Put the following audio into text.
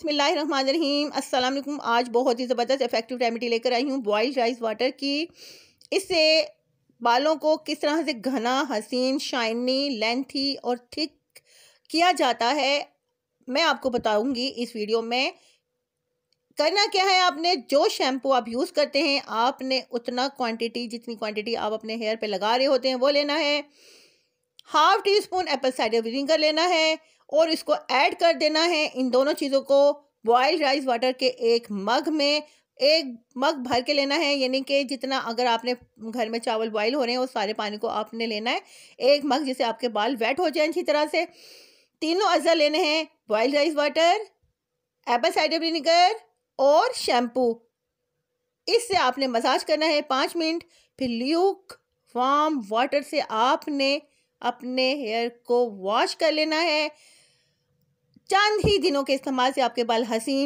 बसमीम अस्सलाम आज बहुत ही ज़बरदस्त इफ़ेक्टिव रेमेडी लेकर आई हूँ बॉइल्ड राइस वाटर की। इससे बालों को किस तरह से घना, हसीन शाइनी लेंथी और थिक किया जाता है, मैं आपको बताऊँगी इस वीडियो में। करना क्या है आपने? जो शैम्पू आप यूज़ करते हैं, आपने उतना क्वांटिटी जितनी क्वांटिटी आप अपने हेयर पे लगा रहे होते हैं, वो लेना है। Half teaspoon apple cider vinegar लेना है और इसको ऐड कर देना है इन दोनों चीज़ों को बॉइल्ड राइस वाटर के एक मग में, एक मग भर के लेना है, यानी कि जितना अगर आपने घर में चावल बॉयल हो रहे हैं, उस सारे पानी को आपने लेना है। एक मग जिसे आपके बाल वेट हो जाए अच्छी तरह से। तीनों अज़ा लेने हैं boiled rice water, apple cider vinegar और शैम्पू। इससे आपने मसाज करना है पाँच मिनट, फिर ल्यूक वार्म वाटर से आपने अपने हेयर को वॉश कर लेना है। चंद ही दिनों के इस्तेमाल से आपके बाल हसीन